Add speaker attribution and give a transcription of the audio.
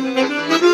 Speaker 1: Música